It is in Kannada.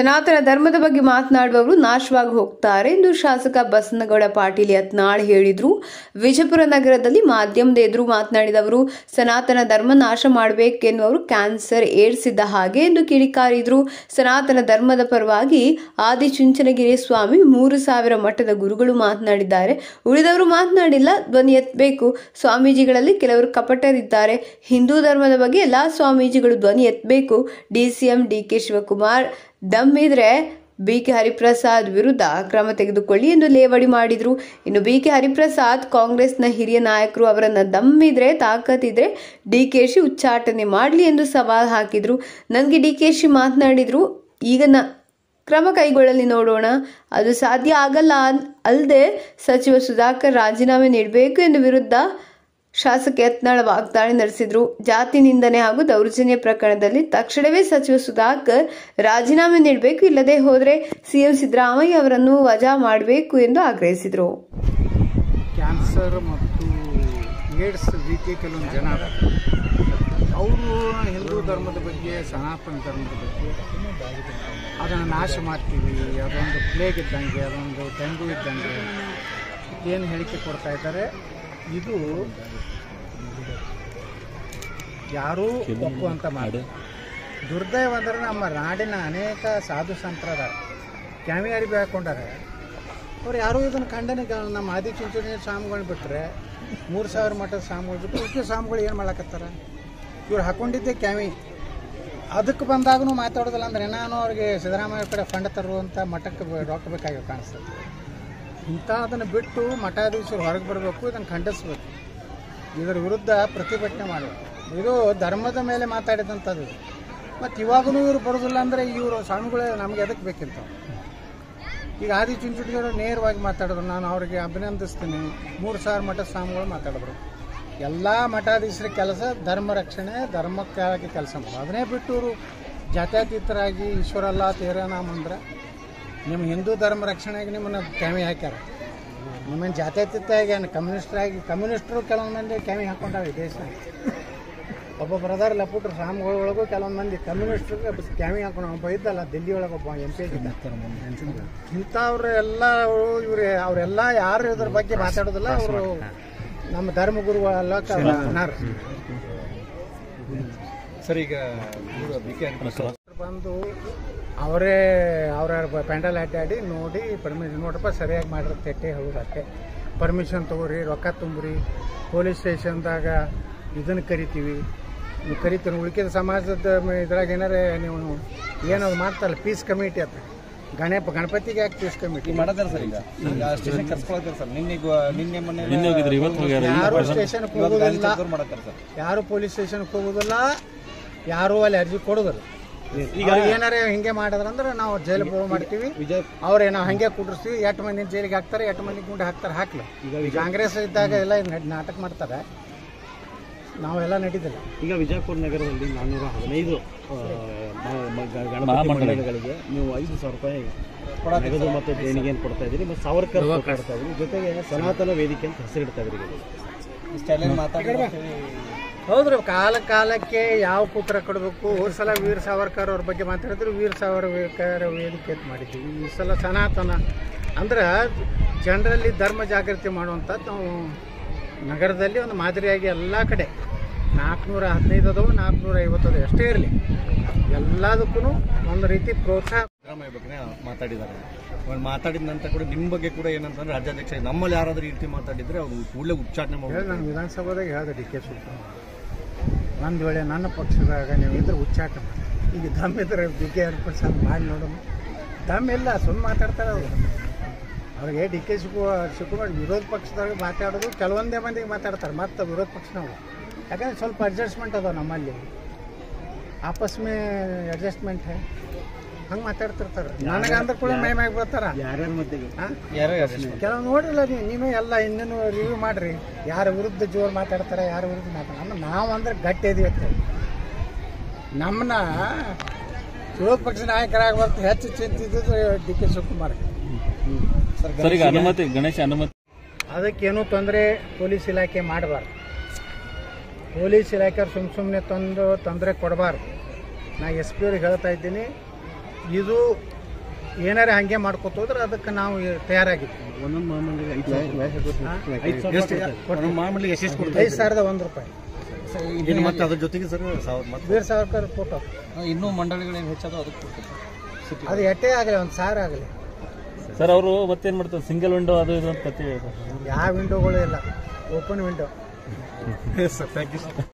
ಸನಾತನ ಧರ್ಮದ ಬಗ್ಗೆ ಮಾತನಾಡುವವರು ನಾಶವಾಗಿ ಹೋಗ್ತಾರೆ ಎಂದು ಶಾಸಕ ಬಸನಗೌಡ ಪಾಟೀಲ್ ಯತ್ನಾಳ್ ಹೇಳಿದ್ರು. ವಿಜಯಪುರ ನಗರದಲ್ಲಿ ಮಾಧ್ಯಮದ ಎದುರು ಮಾತನಾಡಿದವರು ಸನಾತನ ಧರ್ಮ ನಾಶ ಮಾಡಬೇಕೆನ್ನುವರು ಕ್ಯಾನ್ಸರ್ ಏರಿಸಿದ್ದ ಹಾಗೆ ಎಂದು ಕಿಡಿಕಾರಿದ್ರು. ಸನಾತನ ಧರ್ಮದ ಪರವಾಗಿ ಆದಿಚುಂಚನಗಿರಿ ಸ್ವಾಮಿ ಮೂರು ಸಾವಿರ ಮಠದ ಗುರುಗಳು ಮಾತನಾಡಿದ್ದಾರೆ. ಉಳಿದವರು ಮಾತನಾಡಿಲ್ಲ, ಧ್ವನಿ ಎತ್ತಬೇಕು ಸ್ವಾಮೀಜಿಗಳಲ್ಲಿ ಕೆಲವರು ಕಪಟರಿದ್ದಾರೆ. ಹಿಂದೂ ಧರ್ಮದ ಬಗ್ಗೆ ಎಲ್ಲಾ ಸ್ವಾಮೀಜಿಗಳು ಧ್ವನಿ ಎತ್ತಬೇಕು ಡಿಸಿಎಂ ಡಿಕೆ ಶಿವಕುಮಾರ್ ದಮ್ ಇದ್ರೆ ಬಿ ಕೆ ಹರಿಪ್ರಸಾದ್ ವಿರುದ್ಧ ಕ್ರಮ ತೆಗೆದುಕೊಳ್ಳಿ ಎಂದು ಲೇವಡಿ ಮಾಡಿದ್ರು. ಇನ್ನು ಬಿ ಕೆ ಹರಿಪ್ರಸಾದ್ ಕಾಂಗ್ರೆಸ್ನ ಹಿರಿಯ ನಾಯಕರು ಅವರನ್ನ ದಮ್ಮಿದ್ರೆ ತಾಕತ್ತಿದ್ರೆ ಡಿ ಕೆ ಶಿ ಉಚ್ಚಾಟನೆ ಮಾಡಲಿ ಎಂದು ಸವಾಲ್ ಹಾಕಿದ್ರು. ನನಗೆ ಡಿ ಕೆ ಶಿ ಮಾತನಾಡಿದ್ರು. ಈಗ ನ ಕ್ರಮ ಕೈಗೊಳ್ಳಲಿ ನೋಡೋಣ. ಅದು ಸಾಧ್ಯ ಆಗಲ್ಲ ಅಲ್ಲದೆ ಸಚಿವ ಸುಧಾಕರ್ ರಾಜೀನಾಮೆ ನೀಡಬೇಕು ಎಂದು ವಿರುದ್ಧ ಶಾಸಕ ಯತ್ನಾಳ್ ವಾಗ್ದಾಳಿ ನಡೆಸಿದ್ರು. ಜಾತಿ ನಿಂದನೆ ಹಾಗೂ ದೌರ್ಜನ್ಯ ಪ್ರಕರಣದಲ್ಲಿ ತಕ್ಷಣವೇ ಸಚಿವ ಸುಧಾಕರ್ ರಾಜೀನಾಮೆ ನೀಡಬೇಕು, ಇಲ್ಲದೆ ಹೋದರೆ ಸಿಎಂ ಸಿದ್ದರಾಮಯ್ಯ ಅವರನ್ನು ವಜಾ ಮಾಡಬೇಕು ಎಂದು ಆಗ್ರಹಿಸಿದರು. ಕ್ಯಾನ್ಸರ್ ಮತ್ತು ಏಡ್ಸ್ ರೀತಿಯ ಕೆಲವೊಂದು ಜನ ಅವರು ಹಿಂದೂ ಧರ್ಮದ ಬಗ್ಗೆ, ಸನಾತನ ಧರ್ಮದ ಬಗ್ಗೆ ಅದನ್ನು ನಾಶ ಮಾಡ್ತೀವಿ, ಅದೊಂದು ಪ್ಲೇಗ್ ಇದ್ದಂಗೆ, ಅದೊಂದು ಡೆಂಗು ಇದ್ದಂಗೆ, ಏನು ಹೇಳಿಕೆ ಕೊಡ್ತಾ ಇದ್ದಾರೆ? ಇದು ಯಾರೂ ಒಪ್ಪುವಂತ ಮಾಡಿ ದುರ್ದೈವ ಅಂದರೆ ನಮ್ಮ ನಾಡಿನ ಅನೇಕ ಸಾಧು ಸಂಪ್ರದಾಯ ಕ್ಯಾಮಿ ಅರಿವಿ ಹಾಕೊಂಡಾರೆ. ಅವ್ರು ಯಾರೂ ಇದನ್ನು ಕಂಡನೆ ನಮ್ಮ ಆದಿಚುಂಚನೆ ಸ್ವಾಮಿಗಳನ್ನ ಬಿಟ್ಟರೆ ಮೂರು ಸಾವಿರ ಮಠದ ಸ್ವಾಮಿಗಳು ಬಿಟ್ಟು ಉಳಿಕೆ ಸ್ವಾಮಿಗಳು ಏನು ಮಾಡಾಕತ್ತಾರ? ಇವ್ರು ಹಾಕೊಂಡಿದ್ದೆ ಕ್ಯಾಮಿ ಅದಕ್ಕೆ ಬಂದಾಗೂ ಮಾತಾಡೋದಿಲ್ಲ ಅಂದ್ರೆ ನಾನು ಅವ್ರಿಗೆ ಸಿದ್ದರಾಮಯ್ಯ ಕಡೆ ಫಂಡ್ ತರುವಂಥ ಮಠಕ್ಕೆ ರೊಕ್ಕ ಬೇಕಾಗಿ ಕಾಣಿಸ್ತದೆ. ಇಂಥ ಅದನ್ನು ಬಿಟ್ಟು ಮಠಾಧೀಶರು ಹೊರಗೆ ಬರಬೇಕು, ಇದನ್ನು ಖಂಡಿಸ್ಬೇಕು. ಇದರ ವಿರುದ್ಧ ಪ್ರತಿಭಟನೆ ಮಾಡಬೇಕು ಇದು ಧರ್ಮದ ಮೇಲೆ ಮಾತಾಡಿದಂಥದ್ದು. ಮತ್ತು ಇವಾಗೂ ಇವರು ಬರೋದಿಲ್ಲ ಅಂದರೆ ಇವರು ಸ್ವಾಮಿಗಳೇ ನಮಗೆ ಅದಕ್ಕೆ ಬೇಕಿಂತ ಈಗ ಆದಿ ಚುಂಚುಟಿಯವರು ನೇರವಾಗಿ ಮಾತಾಡಿದ್ರು. ನಾನು ಅವರಿಗೆ ಅಭಿನಂದಿಸ್ತೀನಿ. ಮೂರು ಸಾವಿರ ಮಠ ಸ್ವಾಮಿಗಳು ಮಾತಾಡಿದ್ರು. ಎಲ್ಲ ಮಠಾಧೀಶರ ಕೆಲಸ ಧರ್ಮ ರಕ್ಷಣೆ, ಧರ್ಮಕ್ಕಾಗಿ ಕೆಲಸ ಮಾಡೋದು ಅದನ್ನೇ ಬಿಟ್ಟು ಇವರು ಜಾತ್ಯತೀತರಾಗಿ ಈಶ್ವರಲ್ಲ ತೇರನಾಮ ಅಂದ್ರೆ ನಿಮ್ಮ ಹಿಂದೂ ಧರ್ಮ ರಕ್ಷಣೆಗೆ ನಿಮ್ಮನ್ನು ಕ್ಯಾಮಿ ಹಾಕ್ಯಾರ. ನಿಮ್ಮನ್ನು ಜಾತ್ಯತೀತಾಗಿ ಏನು ಕಮ್ಯುನಿಸ್ಟ್ರಾಗಿ ಕಮ್ಯುನಿಸ್ಟ್ರು ಕೆಲವೊಂದು ಮಂದಿ ಕ್ಯಾಮಿ ಹಾಕೊಂಡಾವೆ ಈ ದೇಶ. ಒಬ್ಬ ಬ್ರದರ್ ಲಪುಟ್ರು ಒಳಗೂ ಕೆಲವೊಂದು ಮಂದಿ ಕಮ್ಯುನಿಸ್ಟ್ರಿಗೆ ಕ್ಯಾಮಿ ಹಾಕೊಂಡು ಒಬ್ಬ ಇದ್ದಲ್ಲ ದಿಲ್ಲಿ ಒಳಗೆ ಒಬ್ಬ ಎಂ ಪಿ ಆಗಿದ್ದ. ಇಂಥವ್ರು ಎಲ್ಲ ಇವ್ರು ಅವರೆಲ್ಲ ಯಾರು ಇದ್ರ ಬಗ್ಗೆ ಮಾತಾಡೋದಿಲ್ಲ ಅವರು ನಮ್ಮ ಧರ್ಮಗುರುಗಳೆಲ್ಲ ಅನಾರ ಸರ್ ಈಗ ಬಂದು ಅವರೇ ಅವ್ರ ಪೆಂಡಲ್ ಅಡ್ಡಾಡಿ ನೋಡಿ ಪರ್ಮಿಷನ್ ನೋಡಪ್ಪ ಸರಿಯಾಗಿ ಮಾಡಿರತ್ತೈತೆ ಹೌದತ್ತೆ ಪರ್ಮಿಷನ್ ತೊಗೊರಿ ರೊಕ್ಕ ತುಂಬ್ರಿ ಪೊಲೀಸ್ ಸ್ಟೇಷನ್ದಾಗ ಇದನ್ನು ಕರಿತೀವಿ. ನೀವು ಕರಿತೀರಿ ಉಳ್ಕಿದ ಸಮಾಜದ ಮ- ಇದ್ರಾಗ ಏನಾರೇ ನೀವು ಏನದು ಮಾಡ್ತಾರಲ್ಲ ಪೀಸ್ ಕಮಿಟಿ ಅಂತ ಗಣಪ ಗಣಪತಿಗೆ ಯಾಕೆ ಪೀಸ್ ಕಮಿಟಿ ಮಾಡೋದಿಲ್ಲ ಸರ್ ಈಗ? Station sir? ನಿನ್ನೆ ಗೊ- ನಿನ್ನೆ ಮೊನ್ನೆ ನಿನ್ನೆ ಹೋಗಿದ್ರು ಇವತ್ತು ಹೋಗ್ಯಾರ ಯಾರು ಸ್ಟೇಷನ್ಗೆ ಹೋಗೋದಿಲ್ಲ. ಸರ್. ಯಾರು ಪೊಲೀಸ್ ಸ್ಟೇಷನ್ಗೆ ಹೋಗೋದಿಲ್ಲ ಯಾರು ಅಲ್ಲಿ ಅರ್ಜಿ ಕೊಡೋದಿಲ್ಲ. ಈಗ ಏನಾರ ಹಿಂಗೆ ಮಾಡಿದ್ರಂದ್ರೆ ನಾವು ಜೈಲು ಹೋಗಿ ಮಾಡ್ತೀವಿ. ವಿಜಯ್ ಏನೋ ಹಂಗೆ ಕುಡ್ರಿಸ್ತೀವಿ ಎಷ್ಟು ಮಂದಿ ಜೈಲಿಗೆ ಹಾಕ್ತಾರೆ ಎಷ್ಟು ಮಂದಿ ಗುಂಡು ಹಾಕ್ತಾರೆ ಹಾಕ್ಲಿ. ಈಗ ಕಾಂಗ್ರೆಸ್ ಇದ್ದಾಗ ಎಲ್ಲ ನಾಟಕ ಮಾಡ್ತಾರೆ. ನಾವೆಲ್ಲ ನಡೀತಿಲ್ಲ. ಈಗ ವಿಜಯಪುರ ನಗರದಲ್ಲಿ ನಾನ್ನೂರ ಹದಿನೈದು ಆ, ಮ- ಮ- ಗ- ಗಣಪತಿ ಮಹಾಮಂಡಳಿ. ಮಂಡಳಿಗಳಿಗೆ ನೀವು ಐದು ಸಾವಿರ ರೂಪಾಯಿ ನಗದು ಮತ್ತು ಏನು ಕೊಡ್ತಾ ಇದ್ದೀರಿ? ಮತ್ತು ಸಾವರ್ಕರ್ ಕೊಡ್ತಾ ಇದ್ದೀರಿ. ಜೊತೆಗೆ ಸನಾತನ ವೇದಿಕೆ ಅಂತ ಹೆಸರಿಡ್ತಾ ಇದ್ದೀರಿ. ಇಷ್ಟೆಲ್ಲ ಮಾತಾಡಿ ಹೌದ್ರಿ ಕಾಲ ಕಾಲಕ್ಕೆ ಯಾವ ಪುತ್ರ ಕೊಡಬೇಕು? ಹೋದ ಸಲ ವೀರ್ ಸಾವರ್ಕರ್ ಅವ್ರ ಬಗ್ಗೆ ಮಾತಾಡಿದ್ರು ವೀರ್ ಸಾವರ್ಕರ್ ವೇದಿಕೆ ಅಂತ ಮಾಡಿದ್ವಿ ಈ ಸಲ ಸನಾತನ. ಅಂದ್ರೆ ಜನರಲ್ಲಿ ಧರ್ಮ ಜಾಗೃತಿ ಮಾಡುವಂಥದ್ದು ನಾವು ನಗರದಲ್ಲಿ ಒಂದು ಮಾದರಿಯಾಗಿ ಎಲ್ಲ ಕಡೆ. ನಾಲ್ಕುನೂರ ಹದಿನೈದು ಅದಾವು ನಾಲ್ಕುನೂರ ಎಷ್ಟೇ ಇರಲಿ. ಎಲ್ಲದಕ್ಕೂ ಒಂದು ರೀತಿ ಪ್ರೋತ್ಸಾಹ. ಸಿದ್ದರಾಮಯ್ಯ ಬಗ್ಗೆ ಮಾತಾಡಿದ್ದಾರೆ. ಅವ್ರು ಮಾತಾಡಿದ ನಂತರ ಕೂಡ ನಿಮ್ಮ ಬಗ್ಗೆ ಕೂಡ ಏನಂತಂದ್ರೆ ರಾಜ್ಯಾಧ್ಯಕ್ಷ ನಮ್ಮಲ್ಲಿ ಯಾರಾದರೂ ಈ ರೀತಿ ಮಾತಾಡಿದ್ರೆ ಅವರು ಕೂಡಲೇ ಉಚ್ಚಾಟನೆ ಮಾಡಿ ನಾನು ವಿಧಾನಸಭಾದಾಗ ಹೇಳಿದೆ ಡಿ ಕೆ ಶಿವಕುಮಾರ್. ಒಂದು ವೇಳೆ ನನ್ನ ಪಕ್ಷದಾಗ ನೀವು ಇದ್ರೆ ಹುಚ್ಚಾಟ ಈಗ ದಮ್ ಇದ್ರೆ ಡಿ ಕೆ ಪ್ರಸಾದ್ ಮಾಡಿ ನೋಡೋಣ. ದಮ್ ಇಲ್ಲ ಸುಮ್ಮನೆ ಮಾತಾಡ್ತಾರೆ ಅವರು. ಅವ್ರಿಗೆ ಡಿ ಕೆ ಶಿವಕುಮಾರ್ ವಿರೋಧ ಪಕ್ಷದಾಗ ಮಾತಾಡೋದು, ಕೆಲವೊಂದೇ ಮಂದಿಗೆ ಮಾತಾಡ್ತಾರೆ, ಮತ್ತೆ ವಿರೋಧ ಪಕ್ಷನವರು ಯಾಕಂದ್ರೆ ಸ್ವಲ್ಪ ಅಡ್ಜಸ್ಟ್ಮೆಂಟ್ ಅದಾವೆ ನಮ್ಮಲ್ಲಿ. ಮೇ ಅಡ್ಜಸ್ಟ್ಮೆಂಟ್ ಹಂಗೆ ಮಾತಾಡ್ತಿರ್ತಾರೆ. ನನಗೆ ಅಂದ್ರೆ ಕೂಡ ಮೈ ಮ್ಯಾಗ ಬರ್ತಾರ. ಯಾರ್ಯಾರ ಯಾರೋ ಕೆಲವು ನೋಡಿಲ್ಲ ನೀವು ನೀವೇ ಎಲ್ಲ ಇನ್ನೇನು ರಿವ್ಯೂ ಮಾಡ್ರಿ. ಯಾರ ವಿರುದ್ಧ ಜೋರು ಮಾತಾಡ್ತಾರೆ ಯಾರ ವಿರುದ್ಧ ಮಾತಾಡ ನಾವು ಅಂದ್ರೆ ಗಟ್ಟಿ ಇದೀವಿ ಅಂತ ನಮ್ಮನ್ನ ವಿರೋಧ ಪಕ್ಷ ನಾಯಕರಾಗಿ ಬರ್ತು ಹೆಚ್ಚು ಚಿಂತಿದ್ದು ಡಿ ಕೆ ಶಿವಕುಮಾರ್. ಸರ್ ಈಗ ಅನುಮತಿ ಗಣೇಶ ಅನುಮತಿ ಅದಕ್ಕೇನೂ ತೊಂದರೆ ಪೊಲೀಸ್ ಇಲಾಖೆ ಮಾಡಬಾರ್ದು. ಪೊಲೀಸ್ ಇಲಾಖೆ ಸುಮ್ ಸುಮ್ಮನೆ ತಂದು ತೊಂದರೆ ಕೊಡಬಾರ್ದು. ನಾ ಎಸ್ ಪಿ ಅವ್ರಿಗೆ ಹೇಳ್ತಾ ಇದ್ದೀನಿ ಇದು ಏನಾರ ಹಂಗೆ ಮಾಡ್ಕೊತ ಹೋದ್ರೆ ಅದಕ್ಕೆ ನಾವು ತಯಾರಾಗಿದ್ವಿ. ಒಂದೊಂದು ಮಾಮೂಲಿಗೆ ಐದು ಸಾವಿರ ಸಾವಿರ ಎಷ್ಟು ಕೊಡ್ತಾರೆ. ಮಾಮೂಲಿ ಎಷ್ಟು ಕೊಡ್ತಾ ಐದು ಸಾವಿರದ ಒಂದು ರೂಪಾಯಿ. ಇನ್ನು ಮತ್ತೆ ಅದ್ರ ಜೊತೆಗೆ ಸರ್ ಸಾವಿರ ಮತ್ತೆ ಬೇರೆ ಸಾವರ್ಕರ್ ಫೋಟೋ ಇನ್ನೂ ಮಂಡಳಿಗಳೇನು ಹೆಚ್ಚಾದ ಅದಕ್ಕೆ ಅದು ಎಟ್ಟೇ ಆಗಲಿ ಒಂದು ಸಾವಿರ ಆಗಲಿ. ಸರ್ ಅವರು ಮತ್ತೇನ್ ಮಾಡ್ತಾರೆ? ಸಿಂಗಲ್ ವಿಂಡೋ ಅದು ಇದು ಅಂತ ಕತೆ ಯಾವ ವಿಂಡೋಗಳು ಇಲ್ಲ. Open window sir thank you